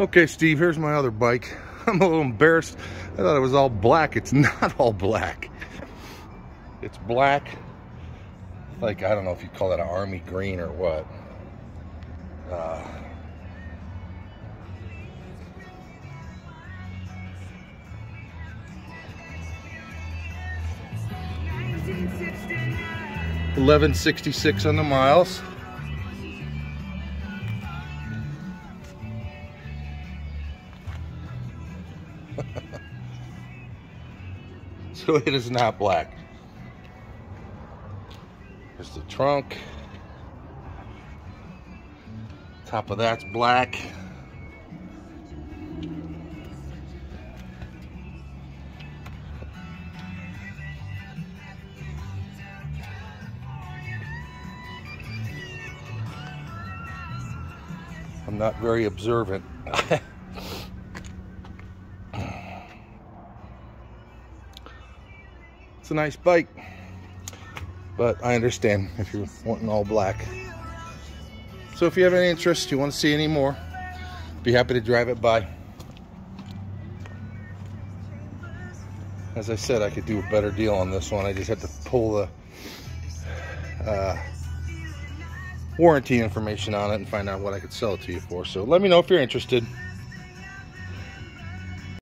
Okay, Steve, here's my other bike. I'm a little embarrassed. I thought it was all black. It's not all black. It's black. Like, I don't know if you call that an army green or what. Uh, Eleven sixty six on the miles. so it is not black. There's the trunk. Top of that's black. I'm not very observant. it's a nice bike, but I understand if you're wanting all black. So if you have any interest, you want to see any more, be happy to drive it by. As I said, I could do a better deal on this one. I just had to pull the uh, warranty information on it and find out what I could sell it to you for. So let me know if you're interested.